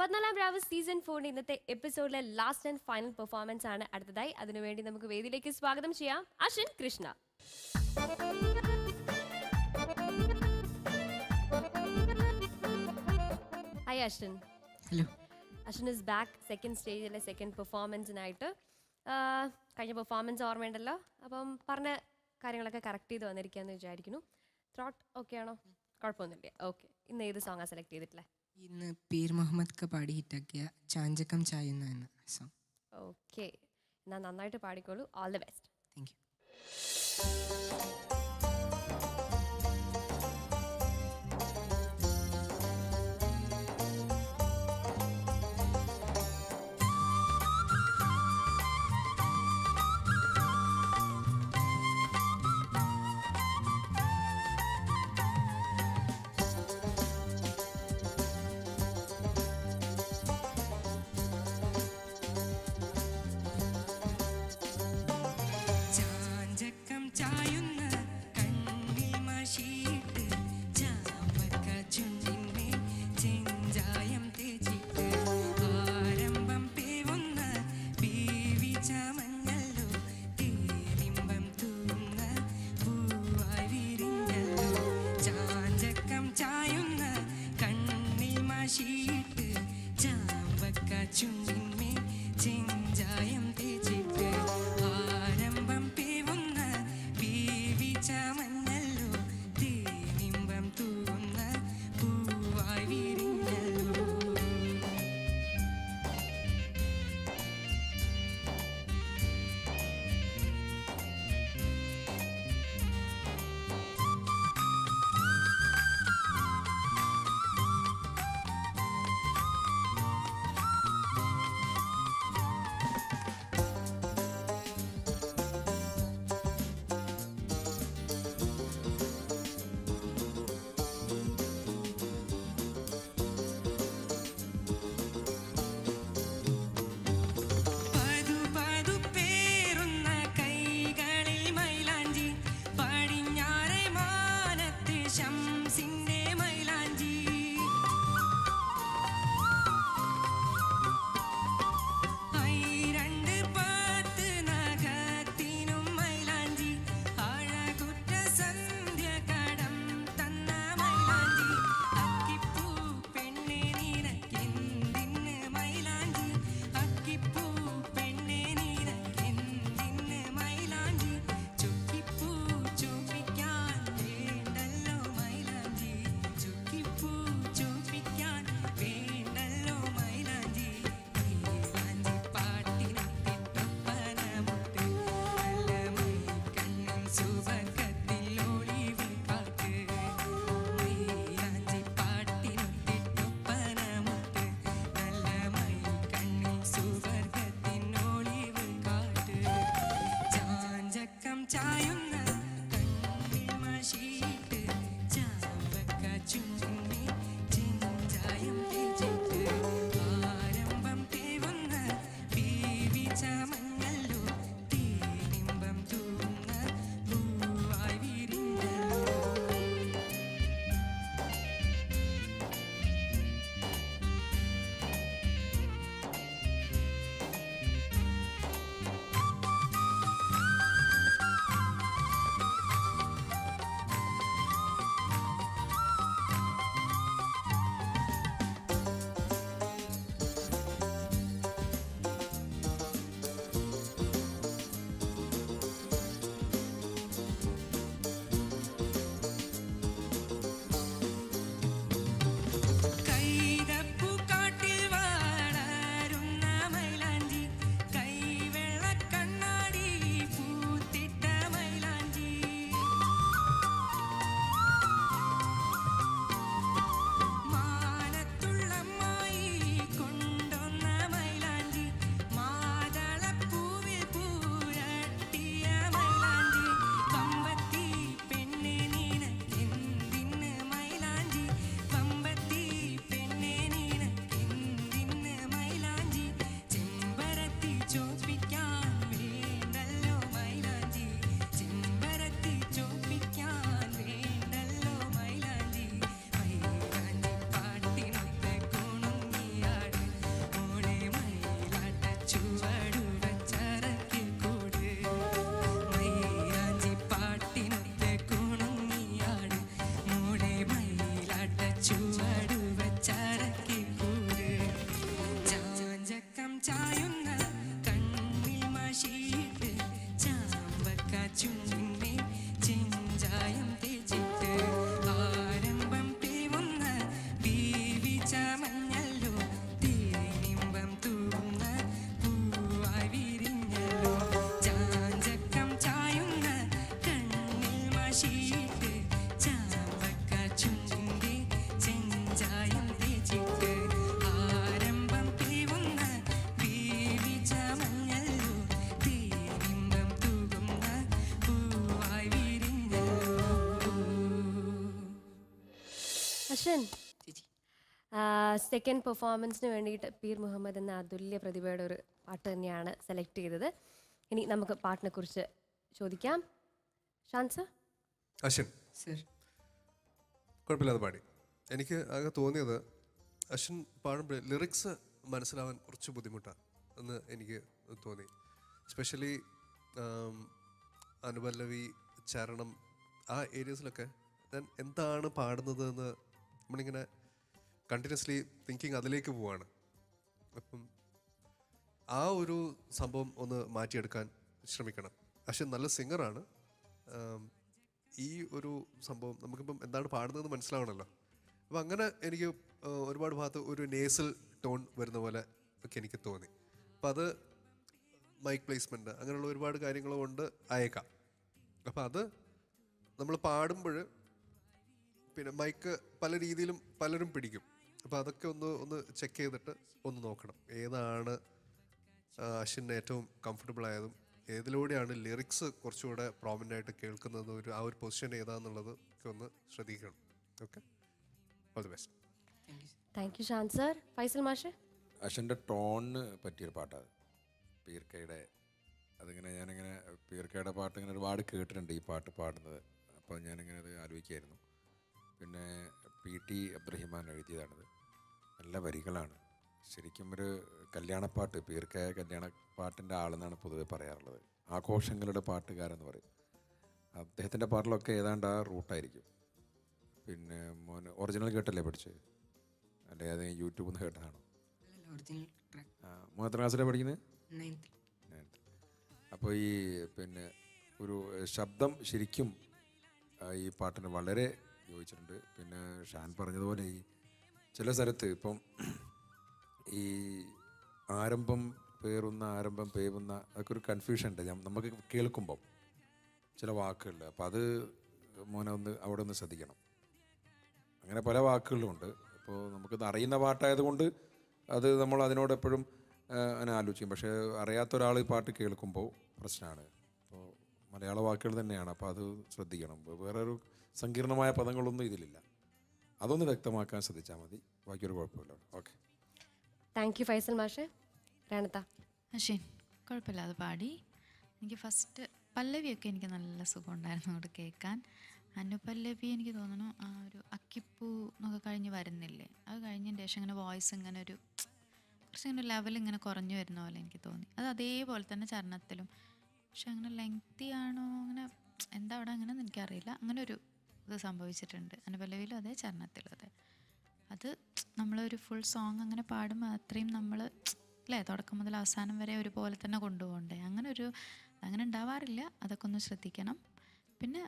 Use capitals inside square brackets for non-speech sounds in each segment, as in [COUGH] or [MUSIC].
പതിനാലാം രാവ് സീസൺ ഫോറിന്റെ ഇന്നത്തെ എപ്പിസോഡിലെ ലാസ്റ്റ് ആൻഡ് ഫൈനൽ പെർഫോമൻസ് ആണ് അടുത്തതായി. അതിനുവേണ്ടി നമുക്ക് വേദിയിലേക്ക് സ്വാഗതം ചെയ്യാം. Ashwin Krishna. Hi Ashwin. Hello Ashwin is back second സ്റ്റേജിലെ second പെർഫോമൻസിനായിട്ട് കഴിഞ്ഞ പെർഫോമൻസ് ഓർമ്മയുണ്ടല്ലോ? അപ്പം പറഞ്ഞ കാര്യങ്ങളൊക്കെ കറക്റ്റ് ചെയ്ത് വന്നിരിക്കുകയെന്ന് വിചാരിക്കുന്നു. ത്രോട്ട് ഓക്കെ ആണോ? കുഴപ്പമൊന്നുമില്ല. ഓക്കെ ഇന്ന് ഏത് സോങ്ങാണ് സെലക്ട് ചെയ്തിട്ടില്ലേ ഇന്ന് പീർ മുഹമ്മദ് ക പാടി ഹിറ്റാക്കിയ ചാഞ്ചക്കം ചായുന്ന എന്ന സോങ് ഓക്കെ എന്നാൽ നന്നായിട്ട് പാടിക്കോളൂ. All the best thank you ചാഞ്ചക്കം ചേച്ചി. സെക്കൻഡ് പെർഫോമൻസിന് വേണ്ടിയിട്ട് പീർ മുഹമ്മദ് എന്ന അതുല്യ പ്രതിഭയുടെ ഒരു പാട്ട് തന്നെയാണ് സെലക്ട് ചെയ്തത്. ഇനി നമുക്ക് പാട്ടിനെ കുറിച്ച് ചോദിക്കാം. ഷാൻസ് അശ്വിൻ. സർ. കുഴപ്പമില്ലാതെ പാടി. എനിക്ക് ആകെ തോന്നിയത് അശ്വിൻ പാടുമ്പോൾ ലിറിക്സ് മനസ്സിലാവാൻ കുറച്ച് ബുദ്ധിമുട്ടാണ് എന്ന് എനിക്ക് തോന്നി. സ്പെഷ്യലി അനുപല്ലവി ചരണം ആ ഏരിയസിലൊക്കെ ഞാൻ എന്താണ് പാടുന്നത് എന്ന് നമ്മളിങ്ങനെ കണ്ടിന്യൂസ്ലി തിങ്കിങ് അതിലേക്ക് പോവാണ്. അപ്പം ആ ഒരു സംഭവം ഒന്ന് മാറ്റിയെടുക്കാൻ ശ്രമിക്കണം. പക്ഷെ നല്ല സിംഗറാണ് ഈ ഒരു സംഭവം നമുക്കിപ്പം എന്താണ് പാടുന്നതെന്ന് മനസ്സിലാവണമല്ലോ അപ്പം അങ്ങനെ എനിക്ക് ഒരുപാട് ഭാഗത്ത് ഒരു നേസൽ ടോൺ വരുന്ന പോലെ ഒക്കെ എനിക്ക് തോന്നി. അപ്പം അത് മൈക്ക് പ്ലേസ്മെന്റ് അങ്ങനെയുള്ള ഒരുപാട് കാര്യങ്ങൾ കൊണ്ട് അയക്കാം. അപ്പം അത് നമ്മൾ പാടുമ്പോൾ പിന്നെ മൈക്ക് പല രീതിയിലും പലരും പിടിക്കും. അപ്പോൾ അതൊക്കെ ഒന്ന് ഒന്ന് ചെക്ക് ചെയ്തിട്ട് ഒന്ന് നോക്കണം. ഏതാണ് അശ്വിന് ഏറ്റവും കംഫർട്ടബിൾ ആയതും ഏതിലൂടെയാണ് ലിറിക്സ് കുറച്ചുകൂടെ പ്രോമിനന്റ് ആയിട്ട് കേൾക്കുന്നത് ഒരു ആ ഒരു പൊസിഷൻ ഏതാന്നുള്ളത് ഒക്കെ ഒന്ന് ശ്രദ്ധിക്കണം. Okay all the best thank you Shan sir Faisal മാഷ് അശ്വന്റെ ടോണിന് പറ്റിയൊരു പാട്ടാണ് പീർക്കയുടെ അതിങ്ങനെ ഞാനിങ്ങനെ പീർക്കയുടെ പാട്ട് ഇങ്ങനെ ഒരുപാട് കേട്ടിട്ടുണ്ട് ഈ പാട്ട് പാടുന്നത്. അപ്പോൾ ഞാനിങ്ങനെ അത് ആലോചിക്കായിരുന്നു. പിന്നെ പി ടി അബ്ദുറഹിമാൻ എഴുതിയതാണിത്. നല്ല വരികളാണ്. ശരിക്കും ഒരു കല്യാണപ്പാട്ട് പീർക്കായ കല്യാണ പാട്ടിന്റെ ആളെന്നാണ് പൊതുവെ പറയാറുള്ളത്. ആഘോഷങ്ങളുടെ പാട്ടുകാരെന്ന് പറയും. അദ്ദേഹത്തിന്റെ പാട്ടിലൊക്കെ ഏതാണ്ട് ആ റൂട്ടായിരിക്കും. പിന്നെ മോൻ ഒറിജിനൽ കേട്ടല്ലേ പഠിച്ചത് അല്ലെ അത് യൂട്യൂബിൽ നിന്ന് കേട്ടതാണോ? മോൻ എത്ര ക്ലാസ്സിലാണ് പഠിക്കുന്നത് അപ്പോൾ ഈ പിന്നെ ഒരു ശബ്ദം ശരിക്കും ഈ പാട്ടിന് വളരെ യോജിച്ചിട്ടുണ്ട് പിന്നെ ഷാൻ പറഞ്ഞതുപോലെ ഈ ചില സ്ഥലത്ത് ഇപ്പം ഈ ആരംഭം പേറുന്ന ആരംഭം പേവുന്ന അതൊക്കെ ഒരു കൺഫ്യൂഷൻ ഉണ്ട്. നമുക്ക് കേൾക്കുമ്പം ചില വാക്കുകളുണ്ട് അപ്പോൾ അത് മോനെ ഒന്ന് അവിടെ ഒന്ന് ശ്രദ്ധിക്കണം. അങ്ങനെ പല വാക്കുകളുമുണ്ട് അപ്പോൾ നമുക്കിത് അറിയുന്ന പാട്ടായതുകൊണ്ട് അത് നമ്മൾ അതിനോട് എപ്പോഴും അങ്ങനെ ആലോചിക്കും. പക്ഷേ അറിയാത്ത ഒരാൾ ഈ പാട്ട് കേൾക്കുമ്പോൾ പ്രശ്നമാണ് അപ്പോൾ മലയാള വാക്കുകൾ തന്നെയാണ്. അപ്പോൾ അത് ശ്രദ്ധിക്കണം. വേറൊരു സങ്കീർണമായ പദങ്ങളൊന്നും ഇതിലില്ല. അതൊന്ന് വ്യക്തമാക്കാൻ ശ്രദ്ധിച്ചാൽ മതി. ബാക്കിയൊരു കുഴപ്പമില്ല. ഓക്കെ. താങ്ക് യു ഫൈസൽ മാഷെ. രണത്ത അശ്വിൻ കുഴപ്പമില്ലാതെ പാടി. എനിക്ക് ഫസ്റ്റ് പല്ലവിയൊക്കെ എനിക്ക് നല്ല സുഖമുണ്ടായിരുന്നു അവിടെ കേൾക്കാൻ. അനുപല്ലവി എനിക്ക് തോന്നുന്നു ആ ഒരു അക്കിപ്പൂ എന്നൊക്കെ കഴിഞ്ഞ് വരുന്നില്ലേ? അത് കഴിഞ്ഞതിന് ശേഷം ഇങ്ങനെ വോയിസ് ഇങ്ങനെ ഒരു കുറച്ച് ഇങ്ങനെ ലെവൽ ഇങ്ങനെ കുറഞ്ഞു വരുന്ന പോലെ എനിക്ക് തോന്നി. അത് അതേപോലെ തന്നെ ചരണത്തിലും. പക്ഷെ അങ്ങനെ ലെങ്തി ആണോ? അങ്ങനെ എന്താ അവിടെ അങ്ങനെ എനിക്കറിയില്ല. അങ്ങനെ ഒരു ഇത് സംഭവിച്ചിട്ടുണ്ട്. അനുപല്ലവിയിലും അതെ ചരണത്തിലും അതെ. അത് നമ്മളൊരു ഫുൾ സോങ് അങ്ങനെ പാടുമ്പോൾ അത്രയും നമ്മൾ അല്ലേ തുടക്കം മുതൽ അവസാനം വരെ ഒരുപോലെ തന്നെ കൊണ്ടുപോകണ്ടേ. അങ്ങനെ ഒരു അങ്ങനെ ഉണ്ടാവാറില്ല. അതൊക്കെ ഒന്ന് ശ്രദ്ധിക്കണം. പിന്നെ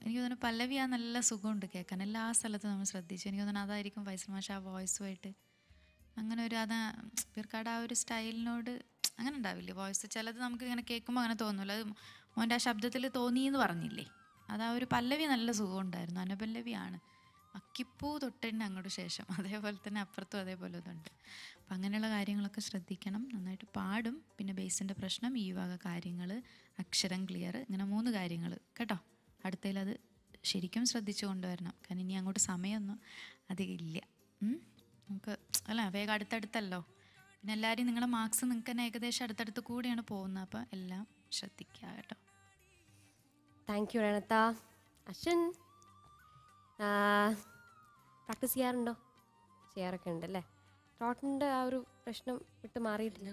എനിക്ക് തോന്നുന്നു പല്ലവി ആ നല്ല സുഖമുണ്ട് കേൾക്കാൻ. എല്ലാ സ്ഥലത്തും നമ്മൾ ശ്രദ്ധിച്ചു. എനിക്ക് തോന്നുന്നു അതായിരിക്കും ഫൈസൽ മാഷ ആ വോയിസുമായിട്ട് അങ്ങനെ ഒരു അതാ പിർക്കാട് ആ ഒരു സ്റ്റൈലിനോട് അങ്ങനെ ഉണ്ടാവില്ലേ? വോയിസ് ചിലത് നമുക്ക് ഇങ്ങനെ കേൾക്കുമ്പോൾ അങ്ങനെ തോന്നില്ല അത് മോന്റെ ആ ശബ്ദത്തിൽ തോന്നിയെന്ന് പറഞ്ഞില്ലേ? അത് ആ ഒരു പല്ലവി നല്ല സുഖമുണ്ടായിരുന്നു. അനുപല്ലവിയാണ്. അക്കിപ്പൂ തൊട്ടന്നെ അങ്ങോട്ട് ശേഷം. [LAUGHS] അതേപോലെ തന്നെ അപ്പുറത്തും അതേപോലെ ഇതുണ്ട്. അപ്പം അങ്ങനെയുള്ള കാര്യങ്ങളൊക്കെ ശ്രദ്ധിക്കണം. നന്നായിട്ട് പാടും. പിന്നെ ബേസിന്റെ പ്രശ്നം ഈ വക കാര്യങ്ങൾ അക്ഷരം ക്ലിയർ ഇങ്ങനെ മൂന്ന് കാര്യങ്ങൾ കേട്ടോ? അടുത്തതിൽ അത് ശരിക്കും ശ്രദ്ധിച്ചു കൊണ്ടുവരണം. കാരണം ഇനി അങ്ങോട്ട് സമയമൊന്നും അധികം ഇല്ല? നമുക്ക് അല്ല വേഗം അടുത്തടുത്തല്ലോ. പിന്നെ എല്ലാവരും നിങ്ങളുടെ മാർക്സ് നിങ്ങൾക്ക് തന്നെ ഏകദേശം അടുത്തടുത്ത് കൂടിയാണ് പോകുന്നത്. അപ്പോൾ എല്ലാം ശ്രദ്ധിക്കുക കേട്ടോ. താങ്ക് യു രണത്ത അശ്വൻ പ്രാക്ടീസ് ചെയ്യാറുണ്ടോ? ചെയ്യാറൊക്കെ ഉണ്ട് അല്ലേ? ട്രോട്ടിന്റെ ആ ഒരു പ്രശ്നം വിട്ട് മാറിയിട്ടില്ല.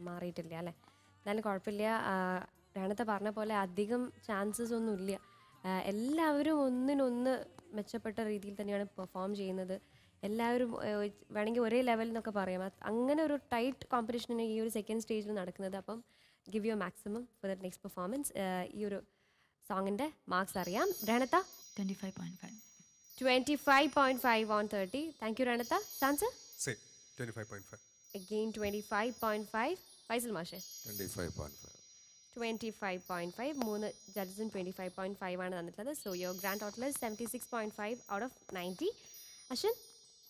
മാറിയിട്ടില്ല അല്ലേ? എന്നാലും കുഴപ്പമില്ല. രണത്ത പറഞ്ഞ പോലെ അധികം ചാൻസസ് ഒന്നും ഇല്ല. ആ, എല്ലാവരും ഒന്നിനൊന്ന് മെച്ചപ്പെട്ട രീതിയിൽ തന്നെയാണ് പെർഫോം ചെയ്യുന്നത്. എല്ലാവരും വേണമെങ്കിൽ ഒരേ ലെവലിൽ എന്നൊക്കെ പറയാം. അങ്ങനെ ഒരു ടൈറ്റ് കോമ്പറ്റീഷനാണ് ഈ ഒരു സെക്കൻഡ് സ്റ്റേജിൽ നടക്കുന്നത്. അപ്പം give you maximum for the next performance ഈ ഒരു സോങ്ങിന്റെ മാർക്സ് അറിയാം. രണത്ത? Twenty five point five on thirty thank you രണത്ത. Sans? Again twenty five point five Faisal മാഷെ. Twenty five point five twenty five point five മൂന്ന് ജഡ്ജസും twenty five point five ആണ് തന്നിട്ടുള്ളത്. So your grand total seventy six point five out of ninety Ashwin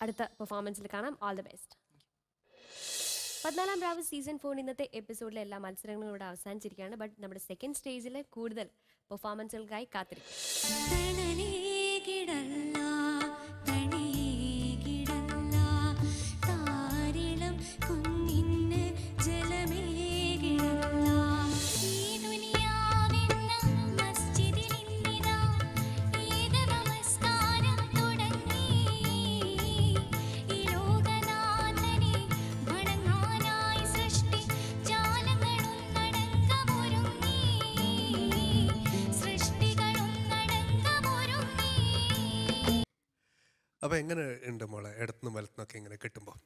അടുത്ത പെർഫോമൻസിൽ കാണാം. All the best പതിനാലാം രാവ് സീസൺ ഫോർ ഇന്നത്തെ എപ്പിസോഡിലെ എല്ലാ മത്സരങ്ങളും ഇവിടെ അവസാനിച്ചിരിക്കുകയാണ്. ബട്ട് നമ്മുടെ സെക്കൻഡ് സ്റ്റേജിൽ കൂടുതൽ പെർഫോമൻസുകൾക്കായി കാത്തിരിക്കും അപ്പൊ എങ്ങനെ ഉണ്ട് മോളെ? ഇടത്തുനിന്നും വലത്തുനിന്നൊക്കെ ഇങ്ങനെ കിട്ടുമ്പോൾ